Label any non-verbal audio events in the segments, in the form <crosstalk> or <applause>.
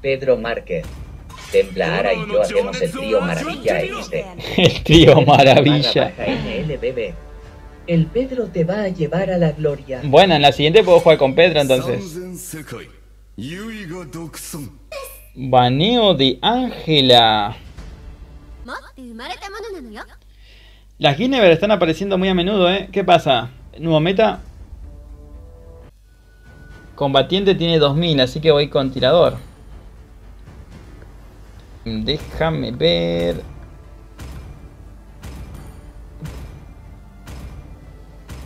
Pedro Márquez. Temblara y yo hacemos el trío Maravilla <laughs> El trío Maravilla. El Pedro te va a llevar a la gloria. Bueno, en la siguiente puedo jugar con Pedro entonces. Baneo de Ángela. Las Guinever están apareciendo muy a menudo, ¿eh? ¿Qué pasa? ¿Nuevo meta? Combatiente tiene 2000, así que voy con tirador. Déjame ver.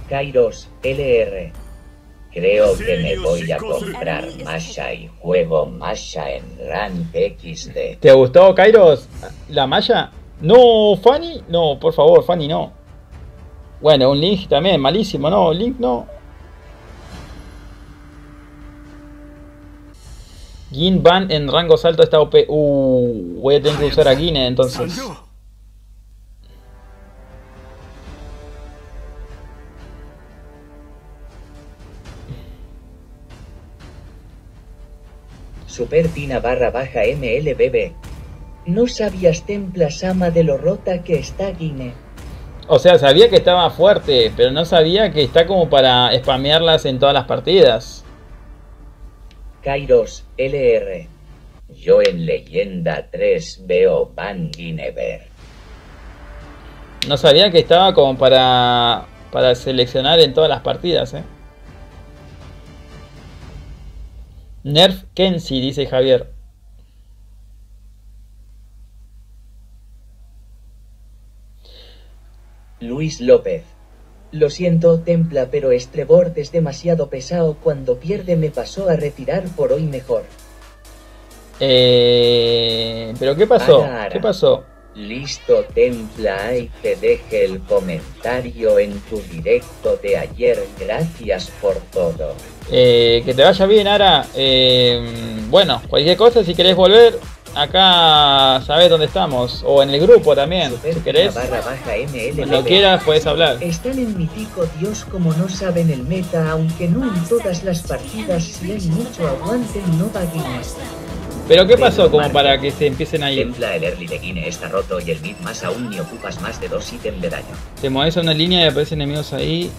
Kairos LR. Creo que me voy a comprar Masha y juego Masha en Rank XD. ¿Te gustó, Kairos? ¿La malla? No, Fanny. No, por favor, Fanny, no. Bueno, un Link también, malísimo, no, Link no. Gin Van en rango alto está OP. Uh, voy a tener que usar a Gin entonces. 参上 Super Tina barra baja MLBB. No sabías Templa Sama de lo rota que está Guine. O sea, sabía que estaba fuerte, pero no sabía que está como para spamearlas en todas las partidas. Kairos LR. Yo en Leyenda 3 veo Van Guinever. No sabía que estaba como para para seleccionar en todas las partidas, eh. Nerf Kenzie, dice Javier. Luis López. Lo siento, Templa, pero Estrebord es demasiado pesado. Cuando pierde me pasó a retirar por hoy mejor. Eh, pero ¿qué pasó? Ara, ara. ¿Qué pasó? Listo, Templa, y te deje el comentario en tu directo de ayer. Gracias por todo. Eh, que te vaya bien, Ara. Eh, bueno, cualquier cosa, si querés volver, acá sabés dónde estamos. O en el grupo también, Super si querés. barra baja. Cuando quieras puedes hablar. Están en Mítico Dios como no saben el meta, aunque no en todas las partidas, si hay mucho aguanten no vaguines. Pero ¿qué pasó como para que se empiecen a ir? Templa el early de Guine está roto y el mid más aún ni ocupas más de dos ítems de daño. Te mueves a una línea y aparecen enemigos ahí.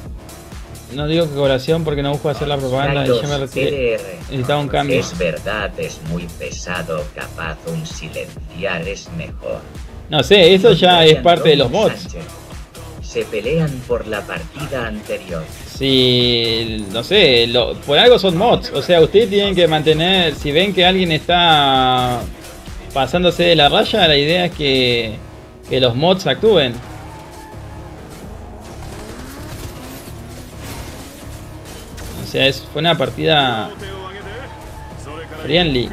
No digo que colaboración porque no busco hacer la propaganda y ya me retiré. LR. Necesitaba un cambio. Es verdad, es muy pesado, capaz un silenciar es mejor. No sé, eso ya es parte de los. Sánchez. Se pelean por la partida anterior. Si, no sé, lo- por algo son mods. O sea, ustedes tienen que mantener, si ven que alguien está pasándose de la raya, la idea es que, que los mods actúen. O sea, es, fue una partida friendly.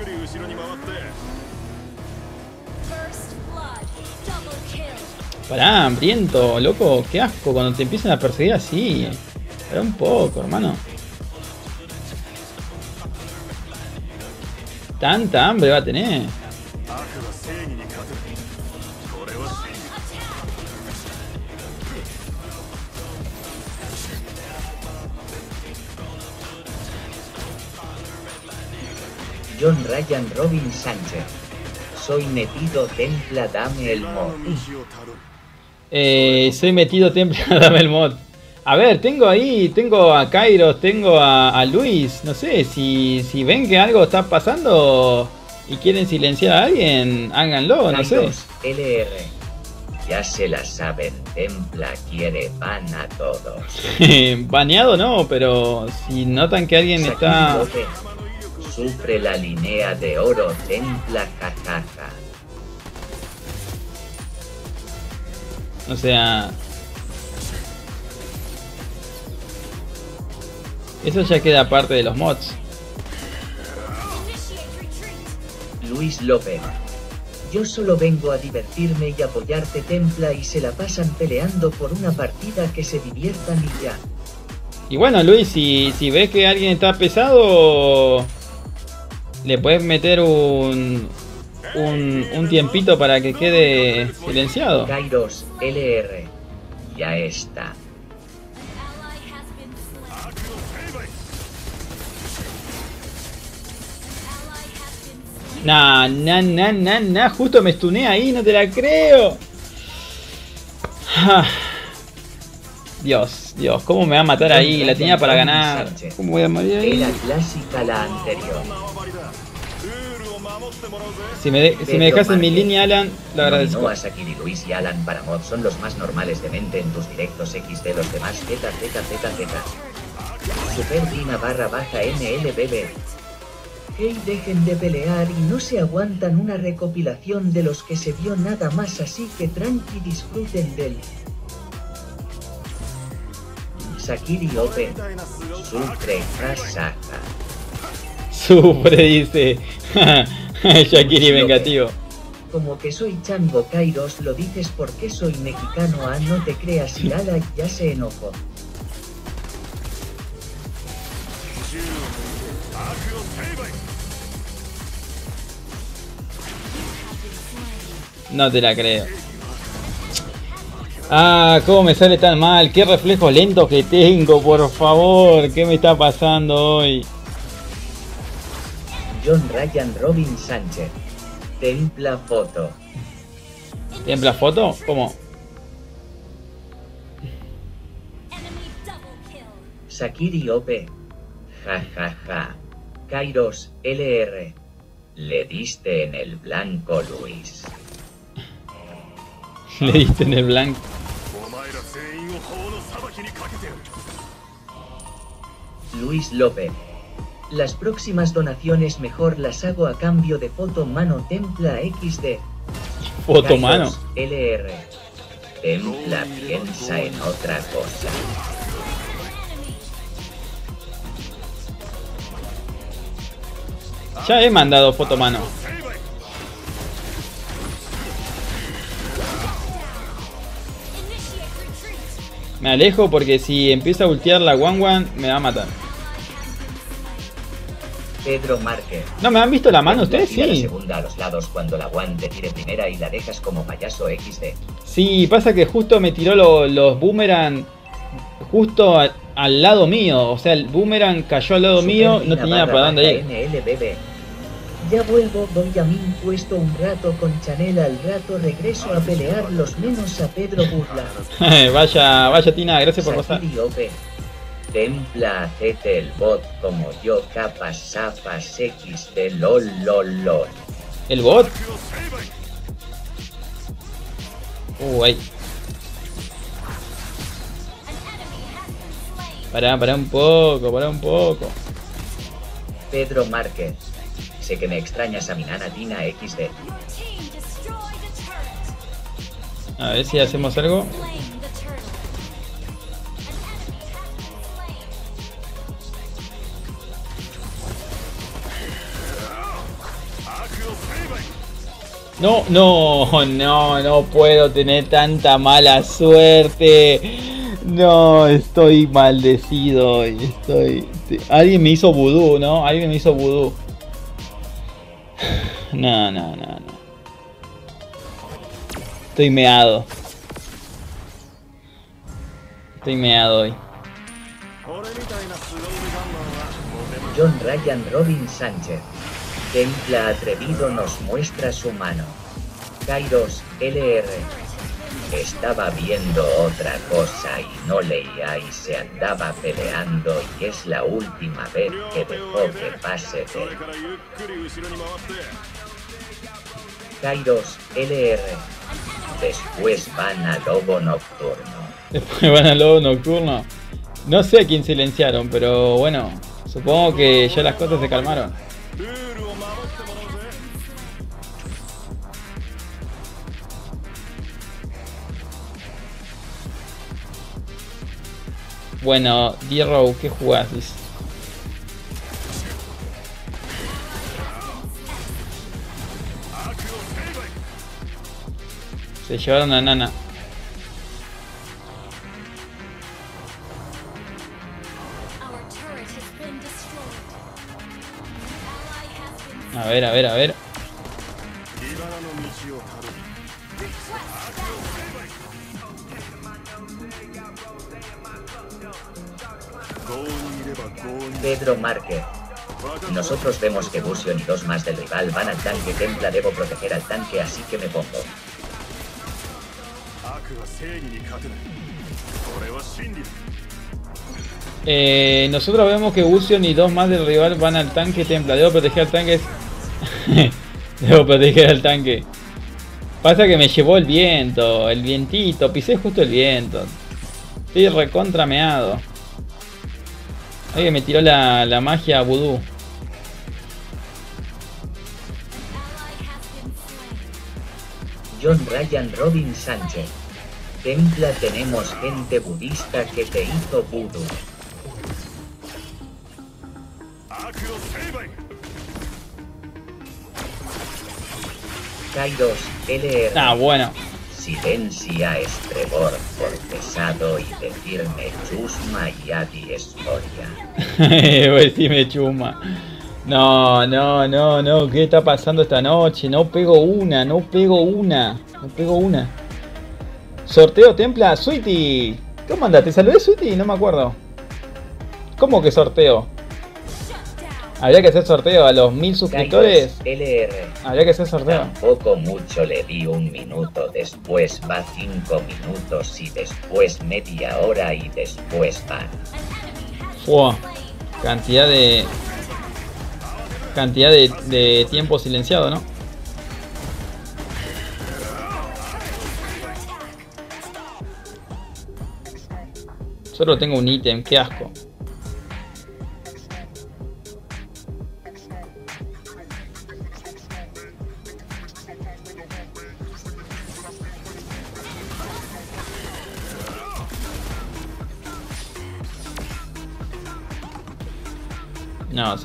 Pará, hambriento, loco, qué asco cuando te empiezan a perseguir así. Pará un poco, hermano. Tanta hambre va a tener. John Ryan Robin Sánchez. Soy metido templa, dame el mod. Eh, soy metido templa, <laughs> dame el mod. A ver, tengo ahí, tengo a Kairos, tengo a, Luis. No sé, si, si, ven que algo está pasando y quieren silenciar a alguien, háganlo, no sé. LR. Ya se la saben, Templa quiere pan a todos. <laughs> Baneado no, pero si notan que alguien está... Sufre la línea de oro, Templa jajaja. O sea... Eso ya queda parte de los mods. Luis López. Yo solo vengo a divertirme y apoyarte Templa y se la pasan peleando por una partida que se diviertan y ya. Y bueno, Luis, si, si ves que alguien está pesado, le puedes meter un, un, un, tiempito para que quede silenciado. Kairos LR. Ya está. Nah, nah, nah, nah, nah, justo me stuné ahí, no te la creo. Ah. Dios, Dios, ¿cómo me va a matar ahí? La tenía para ganar. ¿Cómo voy a morir ahí? Era clásica la anterior. Si me, de, si me dejas en mi línea, Alan, lo agradezco. No, a Sakiri Luis y Alan para mod son los más normales de mente en tus directos X de los demás ZZZZ. Superfina barra baja MLBB. Hey, dejen de pelear y no se aguantan una recopilación de los que se vio nada más así que tranqui disfruten del... Sakiri Open. Sucre, Saja. Supre, dice. <laughs> <laughs> Shakiri vengativo. Como que soy Chango Kairos, lo dices porque soy mexicano, ah, no te creas y nada, ya se enojó. No te la creo. Ah, cómo me sale tan mal. Qué reflejos lentos que tengo, por favor. ¿Qué me está pasando hoy? John Ryan Robin Sánchez. Templa foto. ¿Templa foto? ¿Cómo? Sakiri Ope. Ja ja ja. Kairos LR. Le diste en el blanco, Luis. <laughs> Le diste en el blanco. Luis López. Las próximas donaciones mejor las hago a cambio de foto mano Templa XD. Foto mano. LR. Templa piensa en otra cosa. Ya he mandado foto mano. Me alejo porque si empieza a ultear la One One me va a matar. Pedro Márquez. ¿No me han visto la mano ustedes? Tira la Sí. segunda a los lados cuando la one te tire primera y la dejas como payaso XD. Sí, pasa que justo me tiró lo- los boomerang justo a- al lado mío. O sea, el boomerang cayó al lado mío, no tenía para dónde ir. NLBB. Ya vuelvo, doy a mí puesto un rato con Chanel al rato regreso a pelear los menos a Pedro Burla. <laughs> vaya, vaya Tina, gracias por pasar. Templa el bot como yo capas zapas x de lol lol lol. El bot. Uh, Uy. Pará, pará un poco, pará un poco. Pedro Márquez. Sé que me extrañas a mi nana Tina XD. A ver si hacemos algo. No, no, no, no puedo tener tanta mala suerte. No, estoy maldecido. Hoy Estoy. Alguien me hizo vudú, ¿no? Alguien me hizo vudú. <sighs> No, no, no, no. Estoy meado. Estoy meado hoy. John Ryan Robin Sánchez. Templa atrevido nos muestra su mano. Kairos, LR. Estaba viendo otra cosa y no leía y se andaba peleando y es la última vez que dejó que pase de... Kairos, LR. Después van a Lobo Nocturno. Después van a Lobo Nocturno. No sé a quién silenciaron, pero bueno, supongo que ya las cosas se calmaron. Bueno, D-Row, ¿qué jugás? Se llevaron a Nana. A ver, a ver, a ver. Pedro Márquez. Nosotros vemos que Busion y eh, dos más del rival van al tanque Templa. Debo proteger al tanque, así que me pongo. Nosotros vemos que Busion y dos más del rival van al tanque Templa. Debo proteger al tanque. Debo proteger al tanque. Pasa que me llevó el viento, el vientito, pisé justo el viento. Estoy recontrameado. Oye, me tiró la, la magia voodoo. John Ryan Robin Sánchez. Templa tenemos gente budista que te hizo voodoo. Kairos LR. Ah, bueno. Silencia Estrevor por y <laughs> decirme chusma y adi escoria. Pues sí me chuma. No, no, no, no. ¿Qué está pasando esta noche? No pego una, no pego una. No pego una. Sorteo Templa, Sweetie. ¿Cómo andas? ¿Te saludé, Sweetie? No me acuerdo. ¿Cómo que sorteo? Habría que hacer sorteo a los mil suscriptores. LR. Habría que hacer sorteo. Tampoco mucho le di un minuto, después va cinco minutos y después media hora y después van. Fua. Cantidad de. Cantidad de, de tiempo silenciado, ¿no? Solo tengo un ítem, qué asco.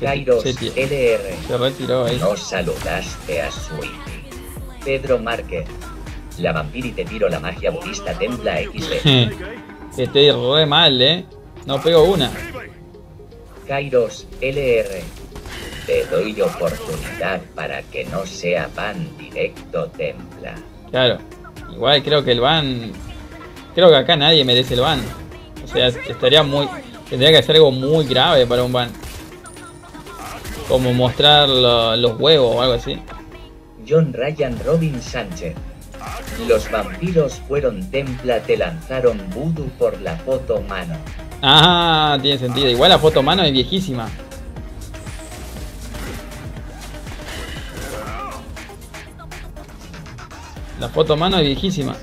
Kairos, se, LR. se retiró ahí. No saludaste a Sweetie. Pedro Márquez. La vampiri te tiro la magia budista Templa XD. <laughs> Estoy re mal, eh. No pego una. Kairos, LR. Te doy oportunidad para que no sea pan directo Templa. Claro. Igual creo que el ban. Creo que acá nadie merece el ban. O sea, estaría muy. Tendría que ser algo muy grave para un ban. Como mostrar lo- los huevos o algo así. John Ryan Robin Sánchez. Los vampiros fueron Templa, te lanzaron voodoo por la foto mano. Ah, tiene sentido. Igual la foto mano es viejísima. La foto mano es viejísima.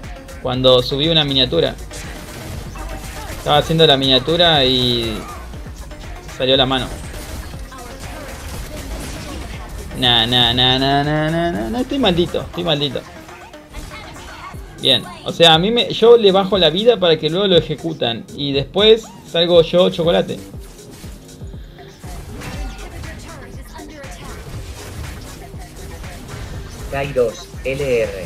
Cuando subí una miniatura. Estaba haciendo la miniatura y salió la mano. Nah, nah, nah, nah, nah, nah, nah, nah, estoy maldito, estoy maldito. Bien, o sea, a mí me, yo le bajo la vida para que luego lo ejecutan y después salgo yo chocolate. Kairos, LR.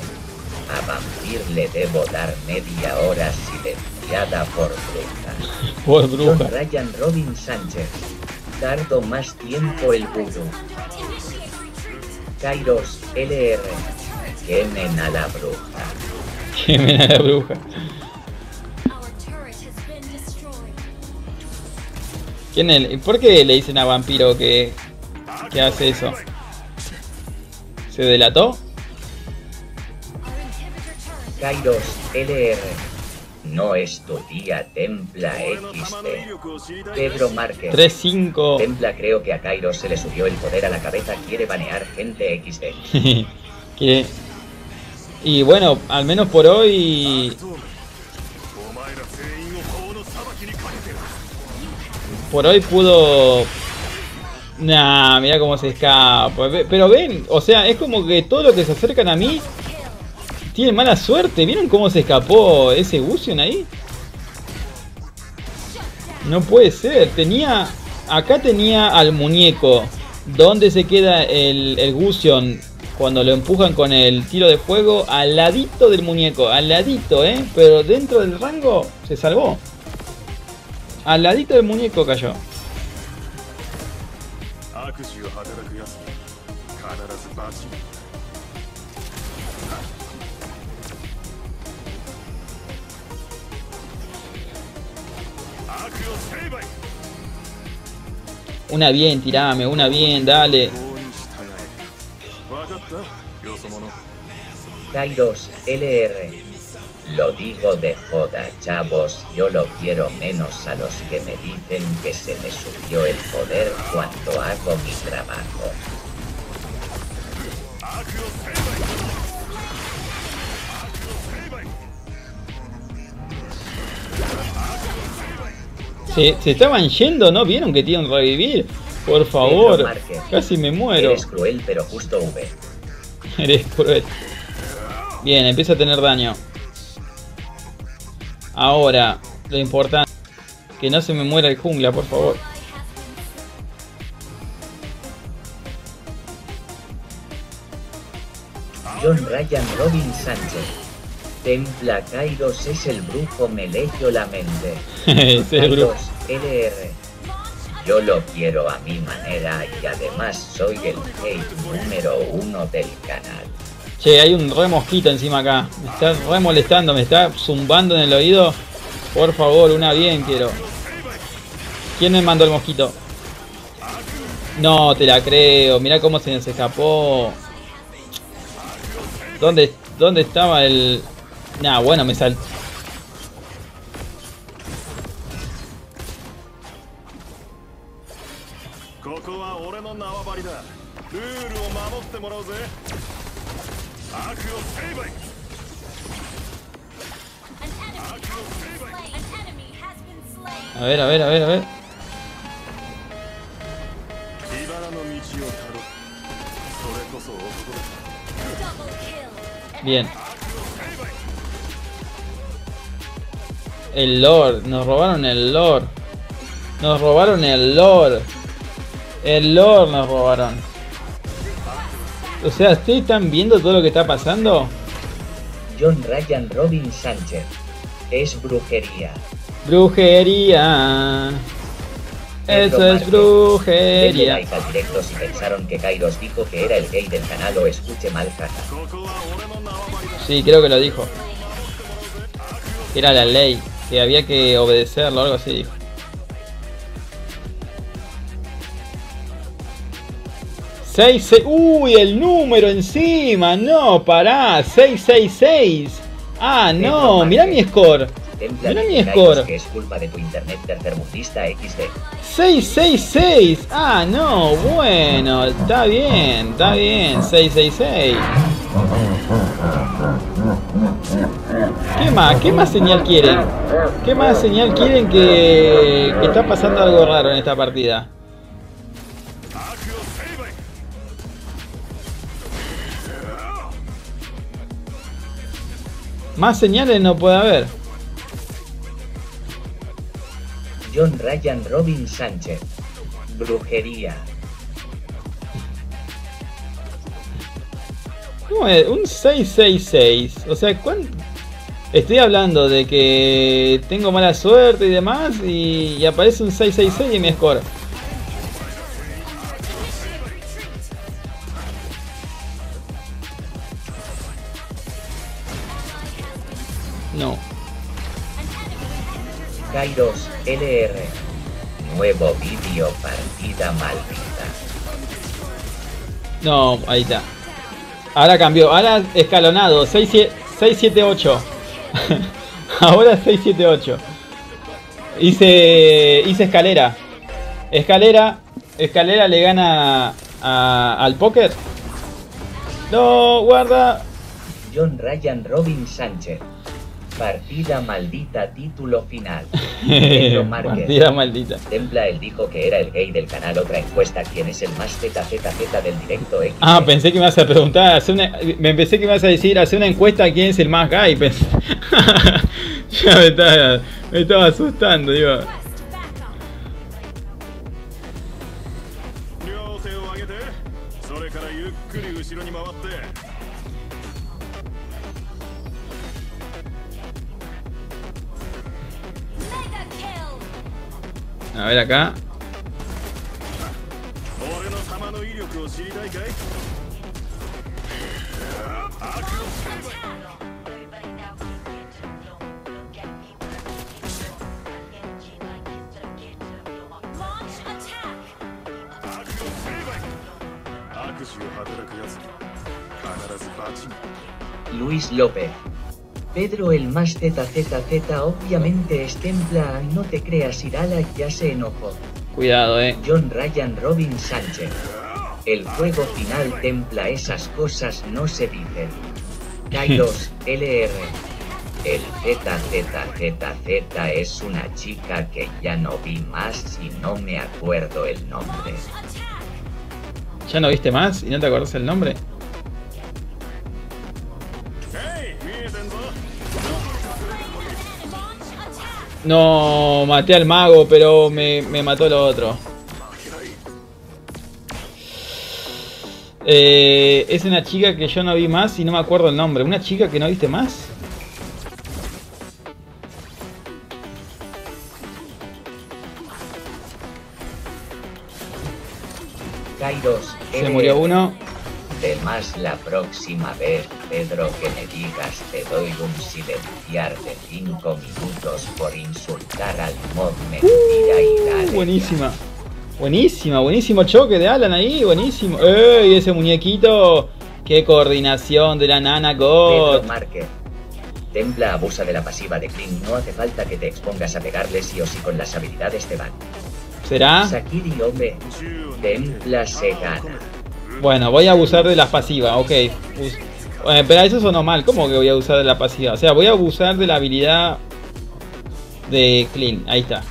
A Vampir le debo dar media hora silenciada por bruja. Por John bruja. Ryan Robin Sánchez. Tardo más tiempo el voodoo. Kairos, LR. Quemen a la bruja. Que me da la bruja. ¿Quién es? ¿Por qué le dicen a vampiro que, que hace eso? ¿Se delató? Kairos, LR. No estudia Templa XT. Pedro Márquez. 3-5. Templa creo que a Cairo se le subió el poder a la cabeza. Quiere banear gente XT. <laughs> que... Y bueno, al menos por hoy... Por hoy pudo... Nah, mira cómo se escapa. Pero ven, o sea, es como que todo lo que se acercan a mí tienen mala suerte. ¿Vieron cómo se escapó ese Gusion ahí? No puede ser. Tenía... Acá tenía al muñeco. ¿Dónde se queda el, el Gusion cuando lo empujan con el tiro de fuego? Al ladito del muñeco. Al ladito, ¿eh? Pero dentro del rango se salvó. Al ladito del muñeco cayó. Una bien, tirame, una bien, dale. Kairos LR. Lo digo de joda, chavos, yo lo quiero menos a los que me dicen que se me subió el poder cuando hago mi trabajo. Se, se estaban yendo, ¿no? ¿Vieron que tienen revivir? Por favor, casi me muero. Eres cruel pero justo V. <laughs> Eres cruel. Bien, empieza a tener daño. Ahora, lo importante. Que no se me muera el jungla, por favor. John Ryan Robin Sánchez. Templa Kairos es el brujo me leyó la mente. <laughs> Ese es el. Kairos, LR. Yo lo quiero a mi manera y además soy el hate número uno del canal. Che, hay un re mosquito encima acá. Me está re molestando, me está zumbando en el oído. Por favor, una bien quiero. ¿Quién me mandó el mosquito? No, te la creo. Mirá cómo se nos escapó. ¿Dónde, dónde estaba el...? Nah, bueno, me sal... A ver, a ver, a ver, a ver. Bien. el lore. Nos robaron el lore. Nos robaron el lore. El lore nos robaron. O sea, ¿ustedes están viendo todo lo que está pasando? John Ryan Robin Sánchez. Es brujería. Brujería. Eso es brujería. al directo si pensaron que Kairos dijo que era el gay del canal o escuche mal jaja. Sí, creo que lo dijo. Era la ley que había que obedecerlo, algo así dijo. Seis, seis, uy, el número encima, no, pará, 666. Ah, no, mirá mi score. Mirá mi score. que es culpa de tu internet tercermundista XD. 666. Ah, no, bueno, está bien, está bien, 666. ¿Qué más? ¿Qué más señal quieren? ¿Qué más señal quieren que, que está pasando algo raro en esta partida? Más señales no puede haber. John Ryan Robin Sánchez. Brujería. ¿Cómo es? Un 666. O sea, ¿cuánto? Estoy hablando de que tengo mala suerte y demás y, y aparece un 666 y mi score. No. Kairos LR. Nuevo vídeo partida maldita. No, ahí está. Ahora cambió, ahora escalonado, 6, 678. <laughs> ahora 678. Hice hice escalera. Escalera, escalera le gana a- al póker. No, guarda. John Ryan Robin Sánchez. Partida maldita título final. <laughs> Partida maldita. Templa él dijo que era el gay del canal. Otra encuesta: ¿quién es el más ZZZ del directo X? Ah, pensé que me ibas a preguntar, una- me pensé que me ibas a decir, hacer una encuesta quién es el más gay. pensé. <laughs> ya me estaba, me estaba asustando, digo. A ver acá. Luis López. Pedro el más ZZZ obviamente es templa, no te creas Irala ya se enojó. Cuidado, eh. John Ryan Robin Sánchez. El juego final templa esas cosas no se dicen. <laughs> Kairos LR. El ZZZZ es una chica que ya no vi más y no me acuerdo el nombre. ¿Ya no viste más y no te acordás el nombre? No, maté al mago, pero me, me mató lo otro. Eh, es una chica que yo no vi más y no me acuerdo el nombre. ¿Una chica que no viste más? Kairos Se murió uno. Además, la próxima vez, Pedro, que me digas, te doy un silenciar de 5 minutos por insultar al mod mentira y dale. Uh, buenísima. Buenísima, buenísimo choque de Alan ahí, buenísimo. ¡Ey! Ese muñequito. ¡Qué coordinación de la nana Pedro God! Márquez. Templa abusa de la pasiva de Clint, no hace falta que te expongas a pegarle sí o sí con las habilidades te van. ¿Será? Sakiri を Templa se gana. Bueno, voy a abusar de la pasiva, ok. Us eh, pero eso sonó mal, ¿cómo que voy a abusar de la pasiva? O sea, voy a abusar de la habilidad de Clean, ahí está.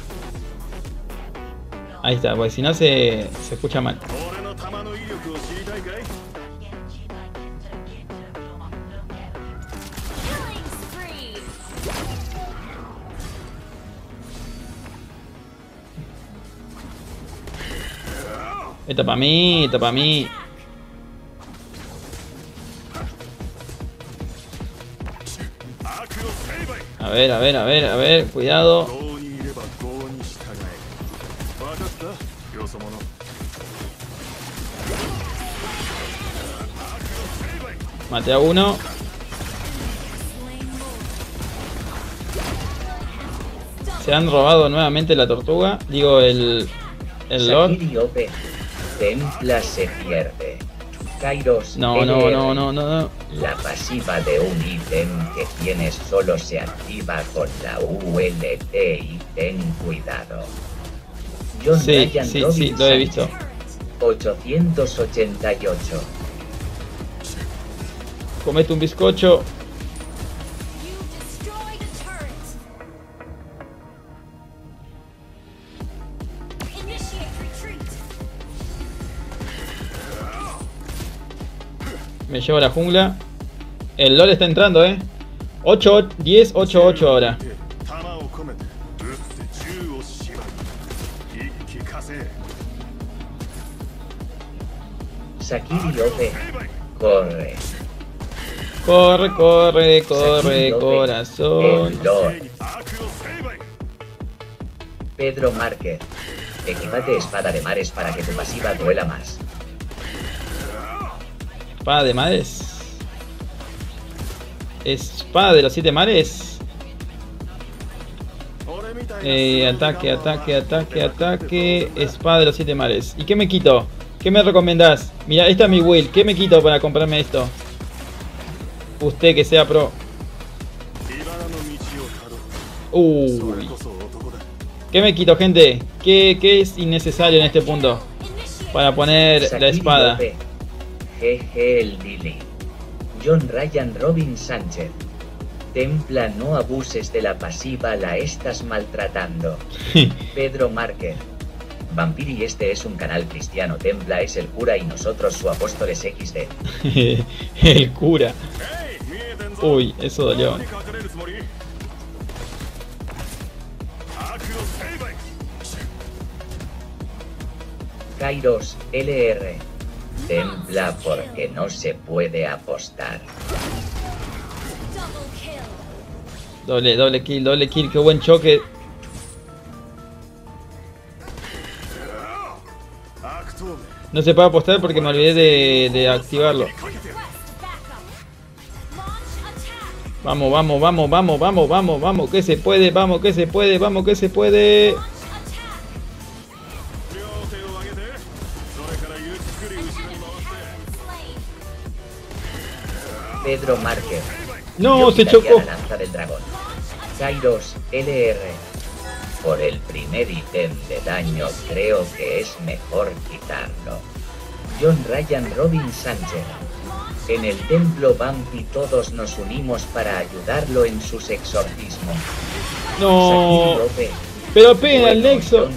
Ahí está, porque si no se, se escucha mal. Esta para mí, esta para mí. A ver, a ver, a ver, a ver, cuidado. Mate a uno. Se han robado nuevamente la tortuga. Digo, el... El Lord. Templa se pierde. Kairos No, no, LR. no, no, no, no. La pasiva de un ítem que tienes solo se activa con la ULT y ten cuidado. John Sí, Ryan sí, sí, lo he visto. 888. Comete un bizcocho. lleva a la jungla. El LOL está entrando, eh. 8, 10, 8, 8 ahora. Sakiri López, corre. Corre, corre, corre, Sakiri corazón. Pedro Márquez, equipate espada de mares para que tu pasiva duela más. Espada de mares. Espada de los siete mares. Eh, ataque, ataque, ataque, ataque. Espada de los siete mares. ¿Y qué me quito? ¿Qué me recomendás? Mira, esta es mi will. ¿Qué me quito para comprarme esto? Usted que sea pro. Uy. ¿Qué me quito, gente? Qué es innecesario en este punto? Para poner la espada. GGL Dili. John Ryan Robin Sánchez. Templa no abuses de la pasiva, la estás maltratando. Pedro Márquez. Vampiri este es un canal cristiano, Templa es el cura y nosotros su apóstoles XD. <laughs> el cura. Uy, eso dolió. Kairos, LR. Templa porque no se puede apostar. Doble, doble kill, doble kill, qué buen choque. No se puede apostar porque me olvidé de, de activarlo. Vamos, vamos, vamos, vamos, vamos, vamos, vamos, que se puede, vamos, que se puede, vamos, que se puede. Pedro Márquez. No, se chocó. La lanza del dragón. Kairos LR. Por el primer ítem de daño creo que es mejor quitarlo. John Ryan Robin Sánchez. En el templo Vampi todos nos unimos para ayudarlo en sus exorcismos. No. Pero pega al Nexo.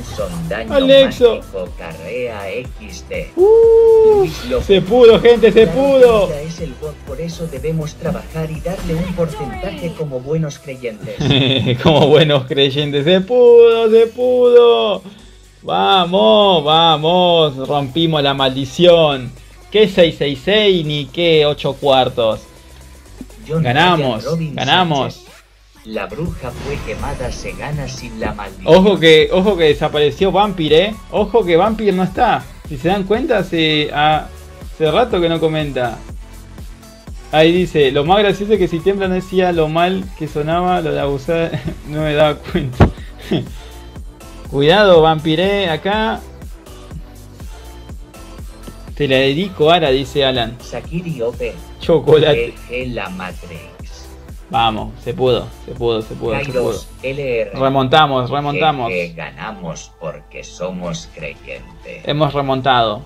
Al Nexo. carrea XD. Uh, se pudo, gente, se pudo. es el por eso debemos trabajar y darle un porcentaje como buenos creyentes. <laughs> Como buenos creyentes, se pudo, se pudo. Vamos, vamos, rompimos la maldición. ¿Qué 666 ni qué 8 cuartos? Ganamos, ganamos. La bruja fue quemada, se gana sin la maldición. Ojo que, ojo que desapareció Vampir, eh. Ojo que Vampir no está. Si se dan cuenta, hace, hace rato que no comenta. Ahí dice, lo más gracioso es que si Templa no decía lo mal que sonaba, lo de abusar, <laughs> no me daba cuenta. <laughs> Cuidado, Vampiré, acá. Te la dedico, Ara, dice Alan. Sakiri Ope. Chocolate. La Matrix. Vamos, se pudo, se pudo, se pudo, se pudo. LR. Remontamos, remontamos. Ganamos porque somos creyentes. Hemos remontado.